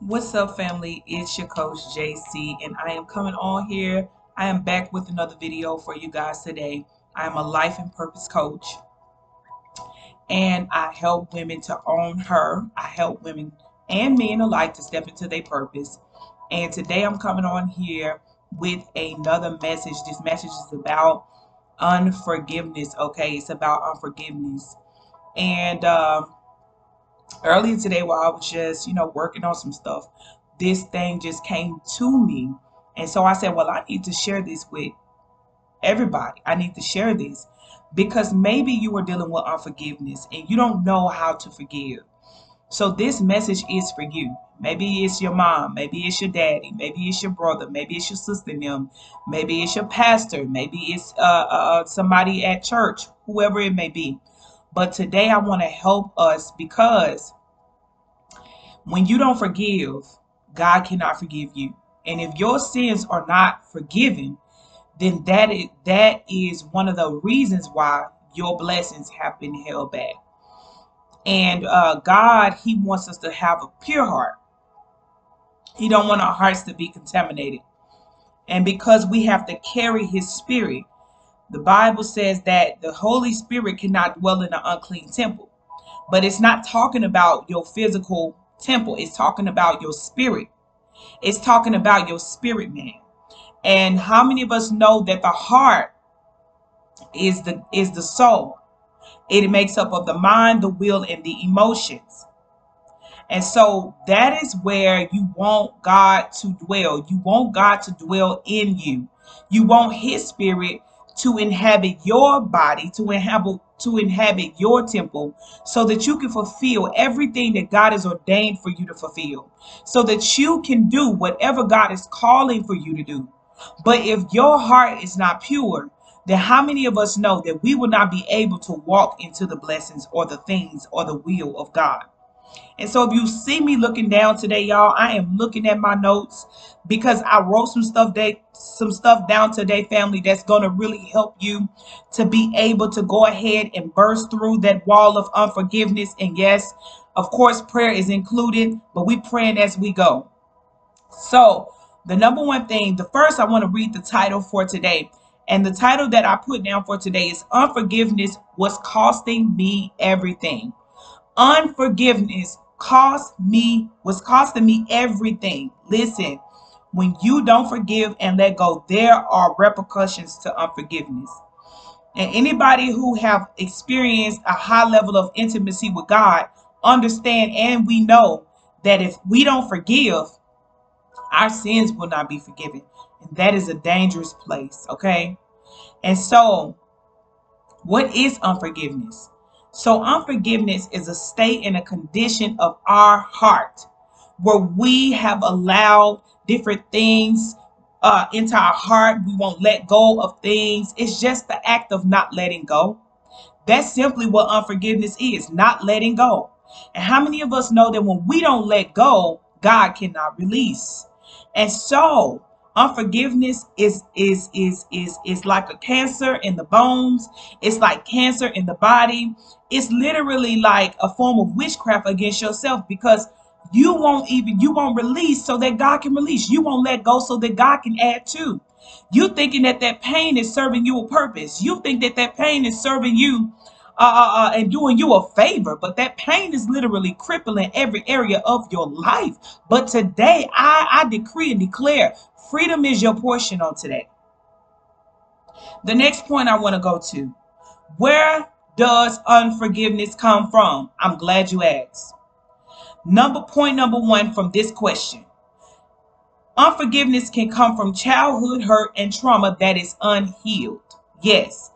What's up, family? It's your coach JC, and I am coming on here. I am back with another video for you guys today. I am a life and purpose coach, and I help women to own her. I help women and men alike to step into their purpose. And today I'm coming on here with another message. This message is about unforgiveness. Okay, it's about unforgiveness, and um, earlier today while I was just, you know, working on some stuff, this thing just came to me. And so I said, well, I need to share this with everybody. I need to share this because maybe you are dealing with unforgiveness and you don't know how to forgive. So this message is for you. Maybe it's your mom, maybe it's your daddy, maybe it's your brother, maybe it's your sister them, maybe it's your pastor, maybe it's uh, uh, somebody at church, whoever it may be. But today I want to help us because when you don't forgive, God cannot forgive you. And if your sins are not forgiven, then that is that is one of the reasons why your blessings have been held back. And uh, God, He wants us to have a pure heart. He don't want our hearts to be contaminated. And because we have to carry His Spirit, the Bible says that the Holy Spirit cannot dwell in an unclean temple. But it's not talking about your physical temple, it's talking about your spirit. It's talking about your spirit, man. And how many of us know that the heart is the is the soul? It makes up of the mind, the will, and the emotions. And so that is where you want God to dwell. You want God to dwell in you. You want his spirit to inhabit your body, to inhabit to inhabit your temple so that you can fulfill everything that God has ordained for you to fulfill. So that you can do whatever God is calling for you to do. But if your heart is not pure, then how many of us know that we will not be able to walk into the blessings or the things or the will of God? And so if you see me looking down today, y'all, I am looking at my notes because I wrote some stuff day, some stuff down today, family, that's going to really help you to be able to go ahead and burst through that wall of unforgiveness. And yes, of course, prayer is included, but we praying as we go. So the number one thing, the first, I want to read the title for today. And the title that I put down for today is Unforgiveness Was Costing Me Everything. Unforgiveness cost me, was costing me everything. Listen, when you don't forgive and let go, there are repercussions to unforgiveness. And anybody who have experienced a high level of intimacy with God understand and we know that if we don't forgive, our sins will not be forgiven. And that is a dangerous place, okay? And so, what is unforgiveness? So unforgiveness is a state and a condition of our heart where we have allowed different things uh, into our heart. We won't let go of things. It's just the act of not letting go. That's simply what unforgiveness is, not letting go. And how many of us know that when we don't let go, God cannot release? And so Unforgiveness is is is is is like a cancer in the bones. It's like cancer in the body. It's literally like a form of witchcraft against yourself because you won't even you won't release so that God can release. You won't let go so that God can add to. You thinking that that pain is serving you a purpose. You think that that pain is serving you uh, uh, uh, and doing you a favor, but that pain is literally crippling every area of your life. But today, I, I decree and declare Freedom is your portion on today. The next point I want to go to. Where does unforgiveness come from? I'm glad you asked. Number point number one from this question. Unforgiveness can come from childhood hurt and trauma that is unhealed. Yes.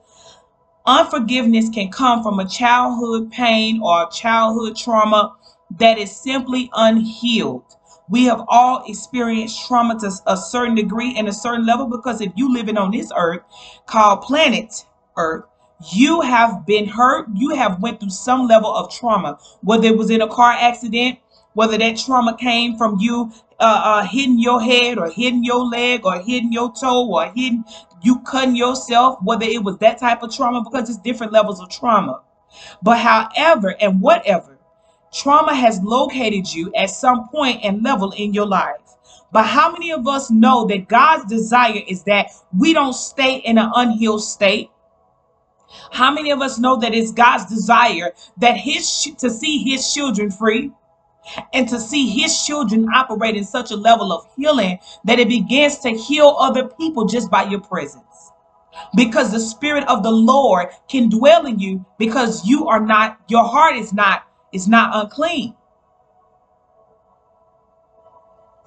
Unforgiveness can come from a childhood pain or childhood trauma that is simply unhealed. We have all experienced trauma to a certain degree and a certain level because if you living on this earth called planet Earth, you have been hurt. You have went through some level of trauma, whether it was in a car accident, whether that trauma came from you uh, uh, hitting your head or hitting your leg or hitting your toe or hitting you cutting yourself, whether it was that type of trauma, because it's different levels of trauma. But however and whatever, Trauma has located you at some point and level in your life. But how many of us know that God's desire is that we don't stay in an unhealed state? How many of us know that it's God's desire that his to see his children free and to see his children operate in such a level of healing that it begins to heal other people just by your presence? Because the spirit of the Lord can dwell in you because you are not your heart is not is not unclean.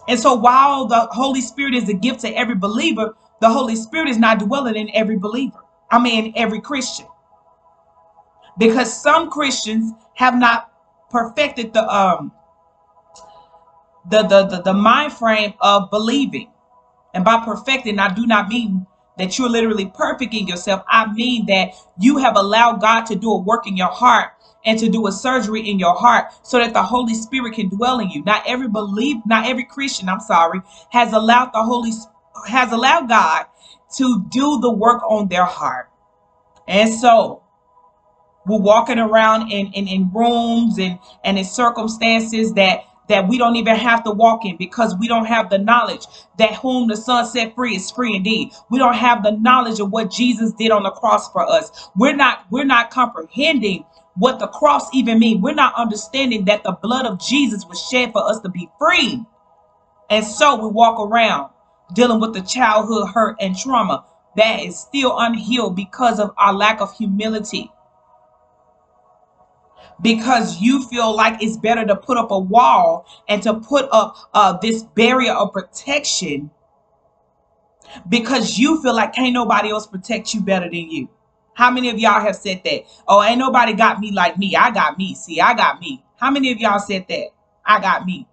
And so while the Holy Spirit is a gift to every believer, the Holy Spirit is not dwelling in every believer. I mean, every Christian. Because some Christians have not perfected the um the the the, the mind frame of believing. And by perfecting, I do not mean that you're literally perfect in yourself. I mean that you have allowed God to do a work in your heart and to do a surgery in your heart so that the Holy Spirit can dwell in you. Not every believe, not every Christian, I'm sorry, has allowed the Holy has allowed God to do the work on their heart. And so we're walking around in, in, in rooms and, and in circumstances that that we don't even have to walk in because we don't have the knowledge that whom the son set free is free indeed. We don't have the knowledge of what jesus did on the cross for us. We're not we're not comprehending what the cross even mean. We're not understanding that the blood of jesus was shed for us to be free. And so we walk around dealing with the childhood hurt and trauma that is still unhealed because of our lack of humility. Because you feel like it's better to put up a wall and to put up uh, this barrier of protection because you feel like can't nobody else protect you better than you. How many of y'all have said that? Oh, ain't nobody got me like me. I got me. See, I got me. How many of y'all said that? I got me.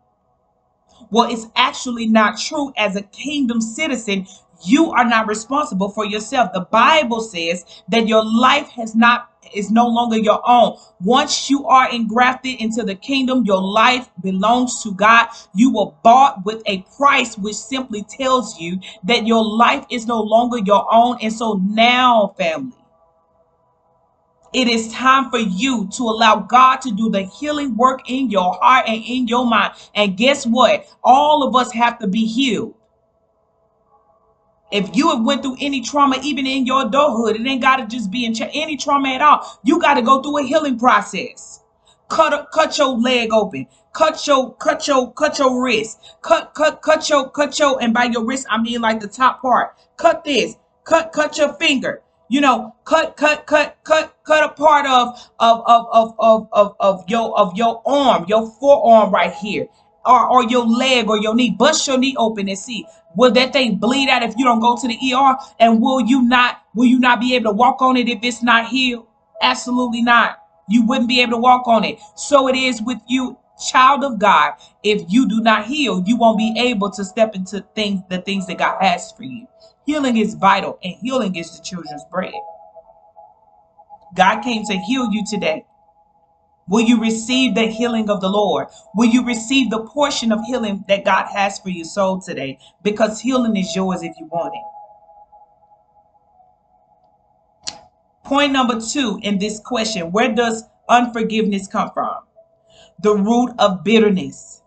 Well, it's actually not true. As a kingdom citizen, you are not responsible for yourself. The Bible says that your life has not is no longer your own. Once you are engrafted into the kingdom, your life belongs to God. You were bought with a price, which simply tells you that your life is no longer your own. And so now, family, it is time for you to allow God to do the healing work in your heart and in your mind. And guess what? All of us have to be healed. If you have went through any trauma, even in your adulthood, it ain't got to just be in any trauma at all. You got to go through a healing process. Cut, cut your leg open. Cut your, cut your, cut your wrist. Cut, cut, cut your, cut your, and by your wrist, I mean like the top part. Cut this. Cut, cut your finger. You know, cut, cut, cut, cut, cut a part of, of, of, of, of, of, of your, of your arm, your forearm right here or, or your leg or your knee. Bust your knee open and see. Will that thing bleed out if you don't go to the ER? And will you not will you not be able to walk on it if it's not healed? Absolutely not. You wouldn't be able to walk on it. So it is with you, child of God. If you do not heal, you won't be able to step into things the things that God has for you. Healing is vital, and healing is the children's bread. God came to heal you today. Will you receive the healing of the Lord? Will you receive the portion of healing that God has for your soul today? Because healing is yours if you want it. Point number two in this question Where does unforgiveness come from? The root of bitterness.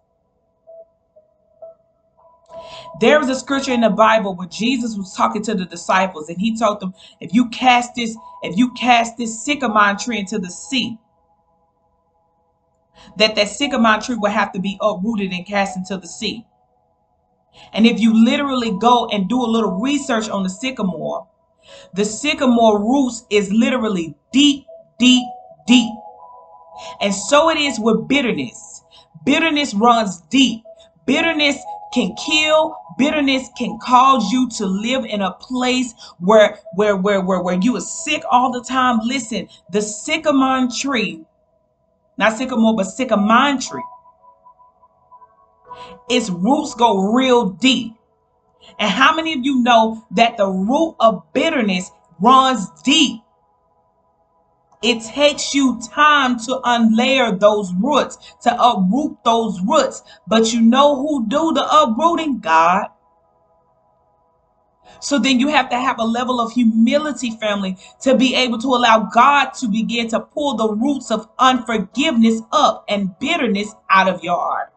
There is a scripture in the Bible where Jesus was talking to the disciples and he told them, if you cast this, if you cast this sycamore tree into the sea, that that sycamore tree will have to be uprooted and cast into the sea. And if you literally go and do a little research on the sycamore, the sycamore roots is literally deep, deep, deep. And so it is with bitterness. Bitterness runs deep. Bitterness can kill. Bitterness can cause you to live in a place where where where where, where you are sick all the time. Listen, the sycamore tree not sycamore, but sycamore tree. Its roots go real deep. And how many of you know that the root of bitterness runs deep? It takes you time to unlayer those roots, to uproot those roots. But you know who do the uprooting? God. So then you have to have a level of humility, family, to be able to allow God to begin to pull the roots of unforgiveness up and bitterness out of your heart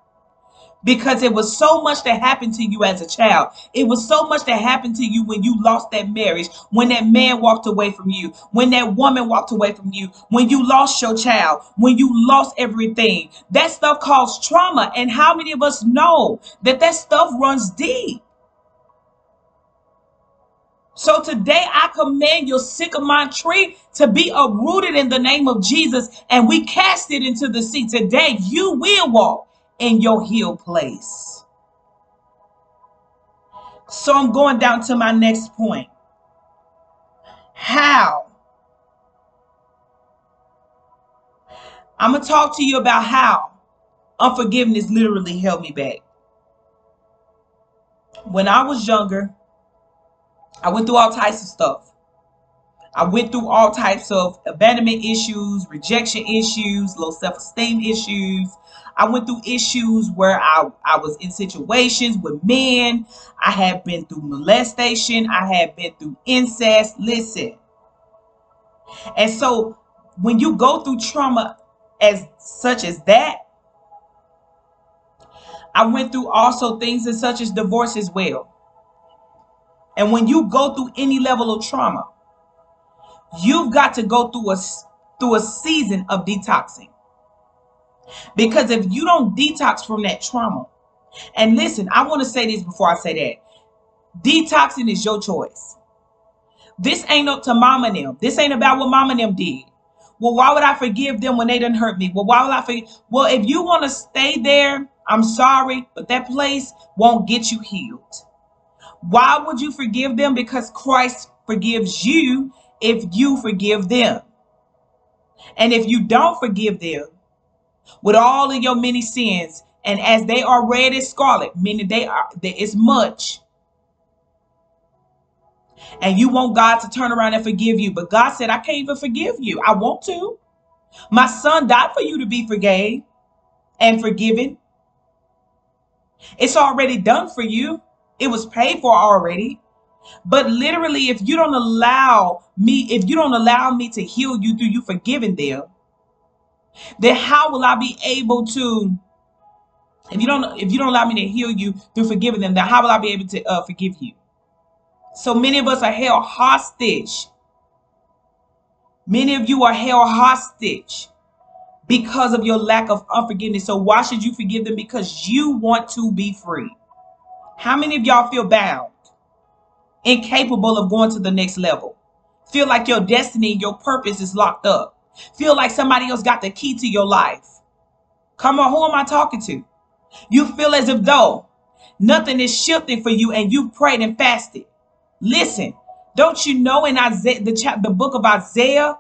because it was so much that happened to you as a child. It was so much that happened to you when you lost that marriage, when that man walked away from you, when that woman walked away from you, when you lost your child, when you lost everything. That stuff caused trauma. And how many of us know that that stuff runs deep? So today I command your sycamore tree to be uprooted in the name of Jesus and we cast it into the sea. Today you will walk in your healed place. So I'm going down to my next point. How? I'm going to talk to you about how unforgiveness literally held me back. When I was younger, I went through all types of stuff. I went through all types of abandonment issues, rejection issues, low self-esteem issues. I went through issues where I, I was in situations with men. I have been through molestation. I have been through incest. Listen. And so when you go through trauma as such as that, I went through also things as such as divorce as well. And when you go through any level of trauma, you've got to go through a through a season of detoxing. Because if you don't detox from that trauma, and listen, I want to say this before I say that. Detoxing is your choice. This ain't up to mama and them. This ain't about what mama and them did. Well, why would I forgive them when they didn't hurt me? Well, why would I forgive? Well, if you want to stay there, I'm sorry, but that place won't get you healed. Why would you forgive them? Because Christ forgives you if you forgive them. And if you don't forgive them, with all of your many sins, and as they are red as scarlet, meaning they are there is much. And you want God to turn around and forgive you. But God said, I can't even forgive you. I want to. My son died for you to be forgave and forgiven. It's already done for you. It was paid for already. But literally, if you don't allow me, if you don't allow me to heal you through you forgiving them, then how will I be able to if you don't if you don't allow me to heal you through forgiving them then how will I be able to uh, forgive you? So many of us are held hostage. Many of you are held hostage because of your lack of unforgiveness. So why should you forgive them? Because you want to be free how many of y'all feel bound incapable of going to the next level feel like your destiny your purpose is locked up Feel like somebody else got the key to your life. Come on, who am I talking to? You feel as if though nothing is shifting for you and you prayed and fasted. Listen, don't you know in Isaiah, the chapter, the book of Isaiah,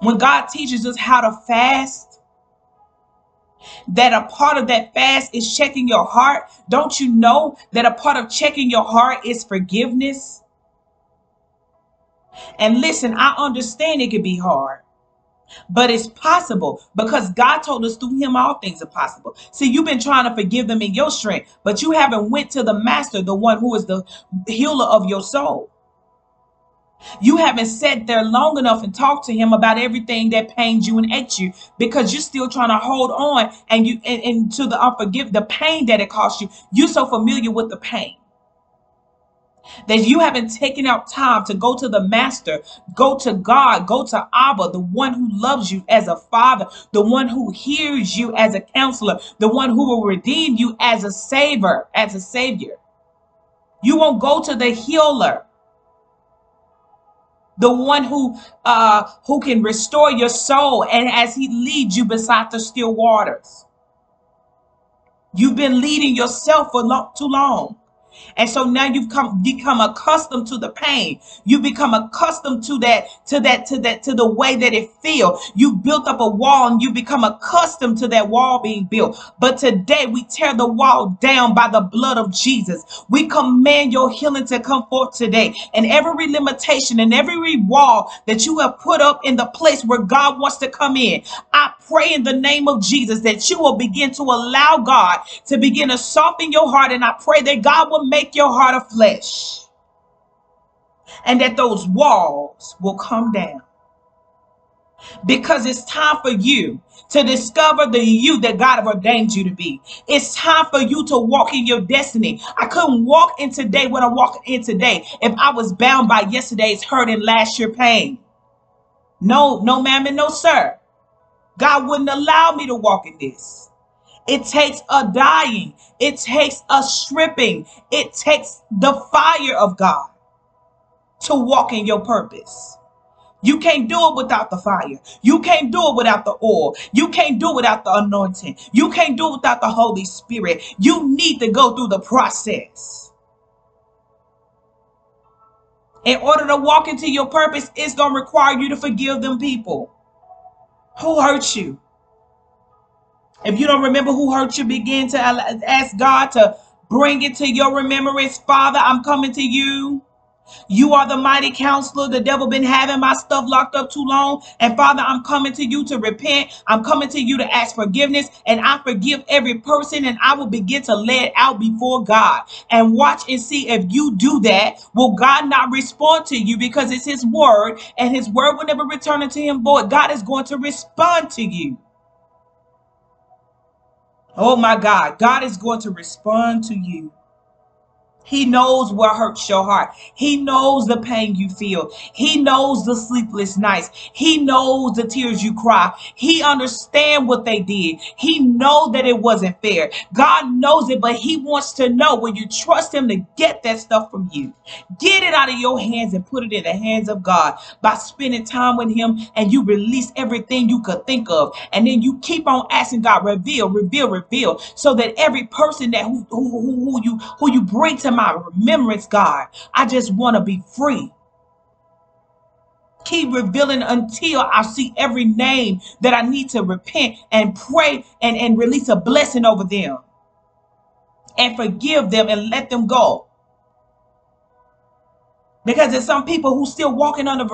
when God teaches us how to fast, that a part of that fast is checking your heart. Don't you know that a part of checking your heart is forgiveness? And listen, I understand it can be hard. But it's possible because God told us through him all things are possible. See, you've been trying to forgive them in your strength, but you haven't went to the master, the one who is the healer of your soul. You haven't sat there long enough and talked to him about everything that pained you and ate you because you're still trying to hold on and you and, and to the unforgive the pain that it cost you. You're so familiar with the pain that you haven't taken out time to go to the master, go to God, go to Abba, the one who loves you as a father, the one who hears you as a counselor, the one who will redeem you as a savior, as a savior. You won't go to the healer, the one who uh who can restore your soul and as he leads you beside the still waters. You've been leading yourself for too long. And so now you've come become accustomed to the pain. You become accustomed to that, to that, to that, to the way that it feels. You built up a wall and you become accustomed to that wall being built. But today we tear the wall down by the blood of Jesus. We command your healing to come forth today. And every limitation and every wall that you have put up in the place where God wants to come in, I pray in the name of Jesus that you will begin to allow God to begin to soften your heart. And I pray that God will make your heart of flesh and that those walls will come down because it's time for you to discover the you that God have ordained you to be. It's time for you to walk in your destiny. I couldn't walk in today when I walk in today if I was bound by yesterday's hurt and last year pain. No, no, ma'am, and no, sir. God wouldn't allow me to walk in this. It takes a dying, it takes a stripping, it takes the fire of God to walk in your purpose. You can't do it without the fire. You can't do it without the oil. You can't do it without the anointing. You can't do it without the Holy Spirit. You need to go through the process. In order to walk into your purpose, it's going to require you to forgive them people who hurt you. If you don't remember who hurt you, begin to ask God to bring it to your remembrance. Father, I'm coming to you. You are the mighty counselor. The devil been having my stuff locked up too long. And Father, I'm coming to you to repent. I'm coming to you to ask forgiveness. And I forgive every person and I will begin to lay it out before God and watch and see if you do that. Will God not respond to you because it's his word and his word will never return unto him void. God is going to respond to you. Oh my God, God is going to respond to you. He knows what hurts your heart. He knows the pain you feel. He knows the sleepless nights. He knows the tears you cry. He understands what they did. He knows that it wasn't fair. God knows it, but he wants to know when you trust him to get that stuff from you. Get it out of your hands and put it in the hands of God by spending time with him and you release everything you could think of. And then you keep on asking God, reveal, reveal, reveal, so that every person that who, who, who you who you bring to my remembrance, God. I just want to be free. Keep revealing until I see every name that I need to repent and pray and, and release a blessing over them and forgive them and let them go. Because there's some people who still walking under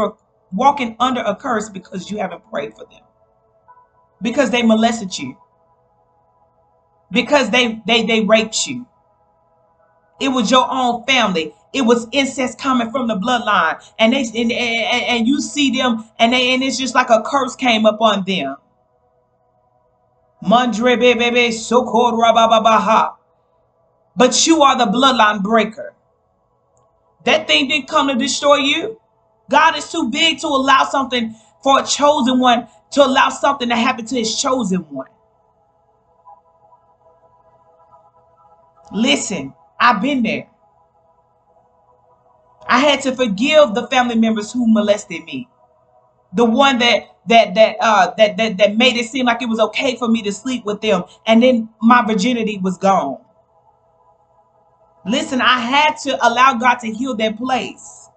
walking under a curse because you haven't prayed for them. Because they molested you. Because they they they raped you. It was your own family. It was incest coming from the bloodline. And they and, and, and you see them and they and it's just like a curse came up on them. Mandre bebe sokor But you are the bloodline breaker. That thing didn't come to destroy you. God is too big to allow something for a chosen one to allow something to happen to his chosen one. Listen, I've been there. I had to forgive the family members who molested me. The one that that that uh that that that made it seem like it was okay for me to sleep with them and then my virginity was gone. Listen, I had to allow God to heal that place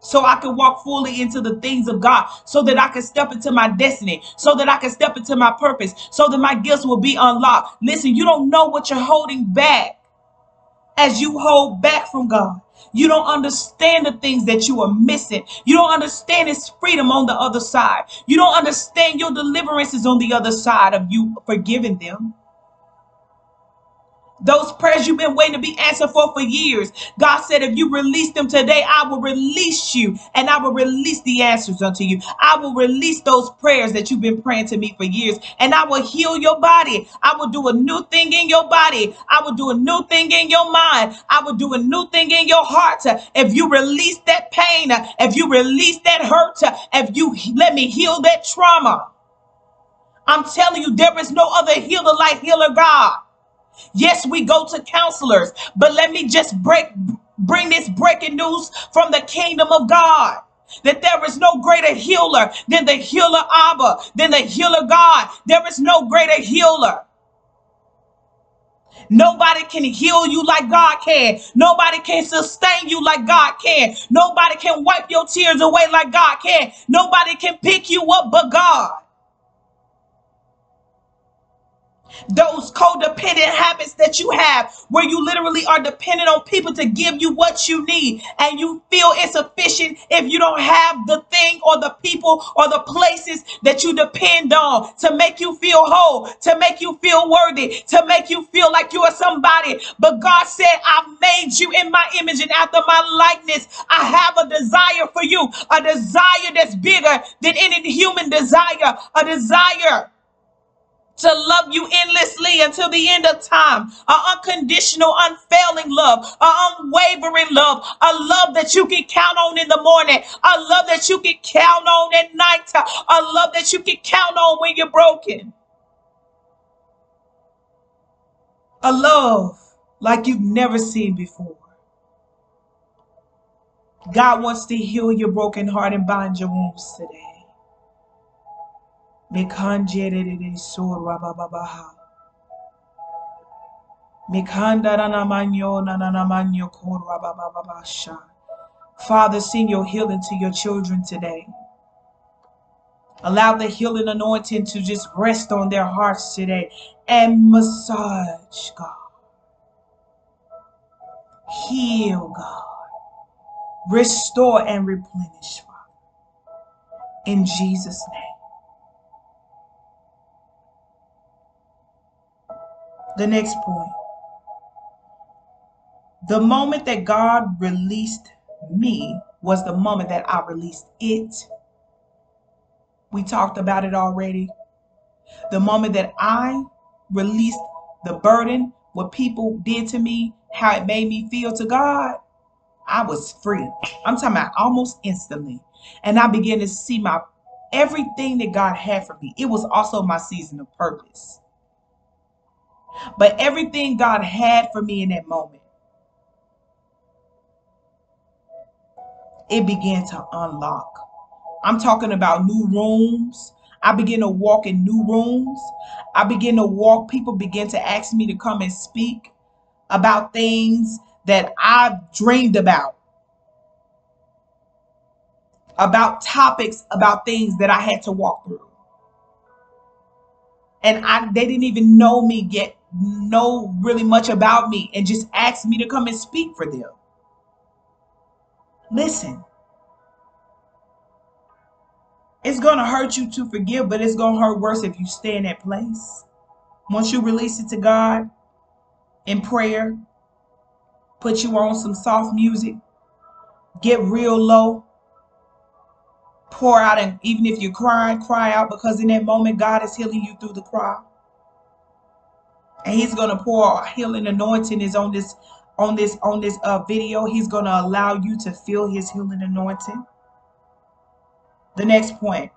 so I could walk fully into the things of God, so that I could step into my destiny, so that I could step into my purpose, so that my gifts will be unlocked. Listen, you don't know what you're holding back as you hold back from God. You don't understand the things that you are missing. You don't understand His freedom on the other side. You don't understand your deliverance is on the other side of you forgiving them. Those prayers you've been waiting to be answered for for years. God said, if you release them today, I will release you and I will release the answers unto you. I will release those prayers that you've been praying to me for years and I will heal your body. I will do a new thing in your body. I will do a new thing in your mind. I will do a new thing in your heart. If you release that pain, if you release that hurt, if you let me heal that trauma. I'm telling you, there is no other healer like healer God. Yes, we go to counselors, but let me just break bring this breaking news from the kingdom of God. That there is no greater healer than the healer Abba, than the healer God. There is no greater healer. Nobody can heal you like God can. Nobody can sustain you like God can. Nobody can wipe your tears away like God can. Nobody can pick you up but God. Those codependent habits that you have where you literally are dependent on people to give you what you need and you feel insufficient if you don't have the thing or the people or the places that you depend on to make you feel whole to make you feel worthy to make you feel like you are somebody. But god said i made you in my image and after my likeness i have a desire for you a desire that's bigger than any human desire a desire to love you endlessly until the end of time. An unconditional, unfailing love, an unwavering love, a love that you can count on in the morning, a love that you can count on at night, a love that you can count on when you're broken. A love like you've never seen before. God wants to heal your broken heart and bind your wounds today. Father, send your healing to your children today. Allow the healing anointing to just rest on their hearts today and massage, God. Heal, God. Restore and replenish, Father. In Jesus' name. The next point. The moment that God released me was the moment that I released it. We talked about it already. The moment that I released the burden, what people did to me, how it made me feel to God, I was free. I'm talking about almost instantly. And I began to see my everything that God had for me. It was also my season of purpose. But everything God had for me in that moment, it began to unlock. I'm talking about new rooms. I begin to walk in new rooms. I begin to walk. People begin to ask me to come and speak about things that I've dreamed about, about topics, about things that I had to walk through. And I, they didn't even know me yet know really much about me and just ask me to come and speak for them. Listen, it's going to hurt you to forgive, but it's going to hurt worse if you stay in that place. Once you release it to God in prayer, put you on some soft music, get real low, pour out, and even if you're crying, cry out because in that moment, God is healing you through the cry and he's going to pour healing anointing is on this on this on this uh, video. He's going to allow you to feel his healing anointing. The next point.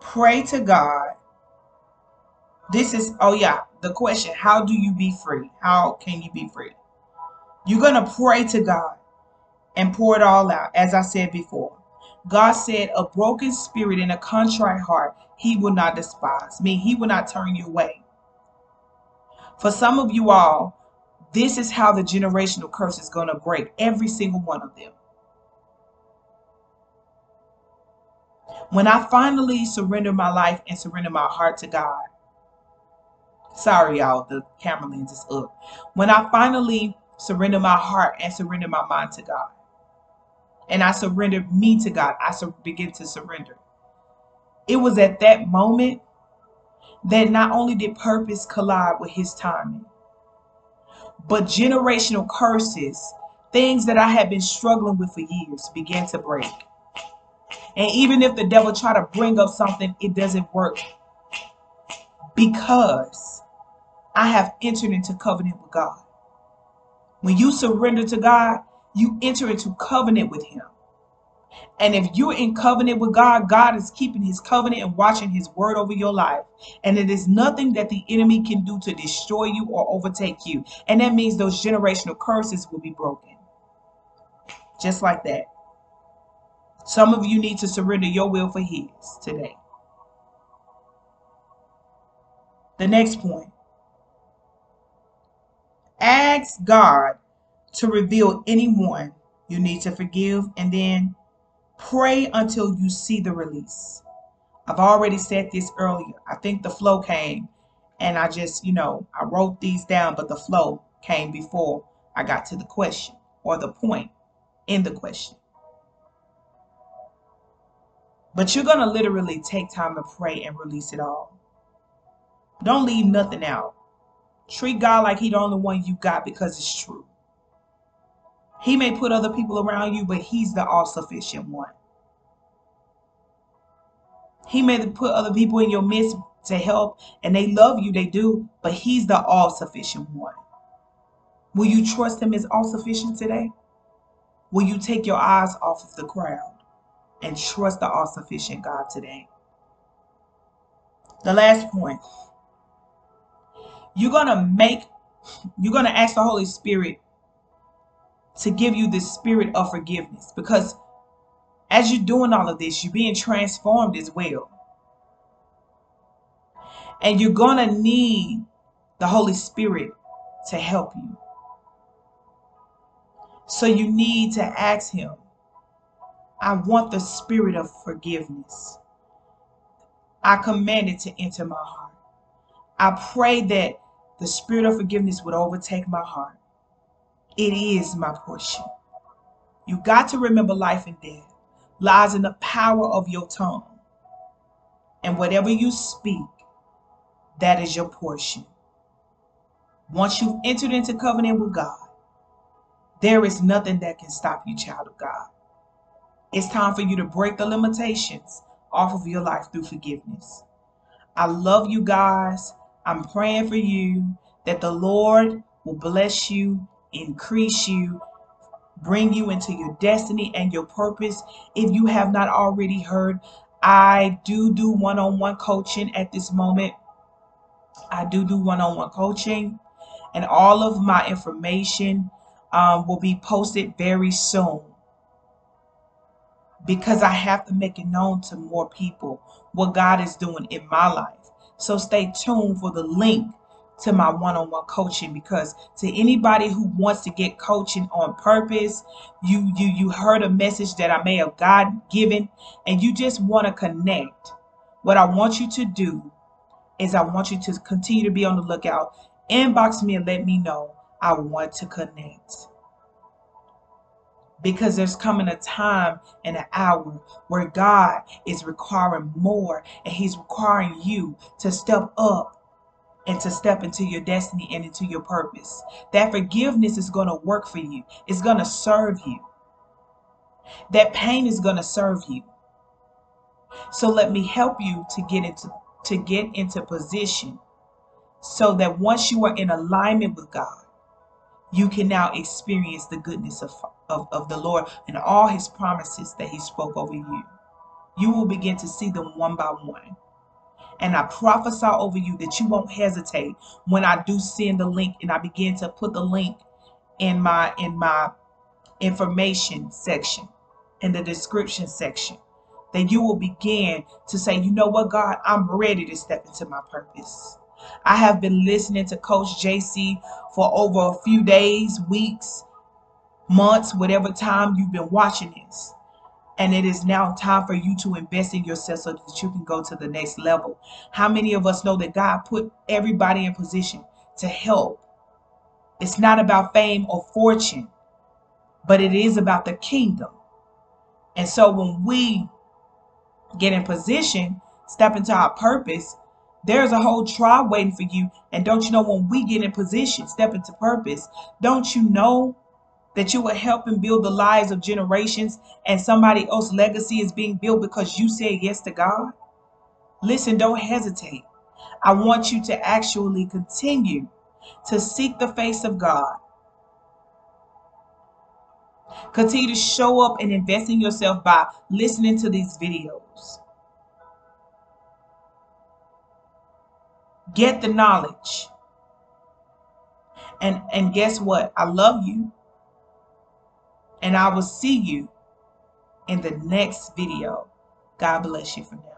Pray to god. This is oh yeah the question how do you be free? How can you be free? You're going to pray to god and pour it all out as i said before God said, a broken spirit and a contrite heart, he will not despise. Me, he will not turn you away. For some of you all, this is how the generational curse is going to break every single one of them. When I finally surrender my life and surrender my heart to God, sorry, y'all, the camera lens is up. When I finally surrender my heart and surrender my mind to God, and I surrendered me to God. I sur- began to surrender. It was at that moment that not only did purpose collide with his timing, but generational curses, things that I had been struggling with for years, began to break. And even if the devil try to bring up something, it doesn't work because I have entered into covenant with God. When you surrender to God, you enter into covenant with him. And if you're in covenant with God, God is keeping his covenant and watching his word over your life. And it is nothing that the enemy can do to destroy you or overtake you. And that means those generational curses will be broken. Just like that. Some of you need to surrender your will for his today. The next point. Ask God to reveal anyone you need to forgive and then Pray until you see the release. I've already said this earlier. I think the flow came and I just, you know, I wrote these down, but the flow came before I got to the question or the point in the question. But you're going to literally take time to pray and release it all. Don't leave nothing out. Treat God like He's the only one you got because it's true. He may put other people around you, but He's the all sufficient one. He may put other people in your midst to help, and they love you, they do, but He's the all sufficient one. Will you trust Him as all sufficient today? Will you take your eyes off of the crowd and trust the all sufficient God today? The last point you're going to make, you're going to ask the Holy Spirit to give you the spirit of forgiveness because as you're doing all of this, you're being transformed as well. And you're going to need the Holy Spirit to help you. So you need to ask Him, I want the spirit of forgiveness. I command it to enter my heart. I pray that the spirit of forgiveness would overtake my heart. It is my portion. You got to remember life and death lies in the power of your tongue. And whatever you speak, that is your portion. Once you've entered into covenant with God, there is nothing that can stop you, child of God. It's time for you to break the limitations off of your life through forgiveness. I love you guys. I'm praying for you that the Lord will bless you, increase you, bring you into your destiny and your purpose. If you have not already heard, I do do one on one coaching at this moment. I do do one on one coaching, and all of my information um, will be posted very soon because I have to make it known to more people what God is doing in my life. So stay tuned for the link to my one-on-one coaching because to anybody who wants to get coaching on purpose, you you you heard a message that I may have God given and you just want to connect. What I want you to do is I want you to continue to be on the lookout. Inbox me and let me know I want to connect because there's coming a time and an hour where God is requiring more and He's requiring you to step up and to step into your destiny and into your purpose. That forgiveness is going to work for you, it's going to serve you. That pain is going to serve you. So let me help you to get into to get into position so that once you are in alignment with God, you can now experience the goodness of, of, of the Lord and all his promises that he spoke over you. You will begin to see them one by one. And I prophesy over you that you won't hesitate when I do send the link and I begin to put the link in my in my information section, in the description section, that you will begin to say, you know what, God, I'm ready to step into my purpose. I have been listening to Coach JC for over a few days, weeks, months, whatever time you've been watching this. And it is now time for you to invest in yourself so that you can go to the next level. How many of us know that God put everybody in position to help? It's not about fame or fortune, but it is about the kingdom. And so when we get in position, step into our purpose, there's a whole tribe waiting for you. And don't you know when we get in position, step into purpose, don't you know that you will help and build the lives of generations and somebody else's legacy is being built because you said yes to God? Listen, don't hesitate. I want you to actually continue to seek the face of God. Continue to show up and invest in yourself by listening to these videos. Get the knowledge. And and guess what? I love you. And I will see you in the next video. God bless you for now.